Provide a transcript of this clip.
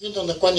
运动的观点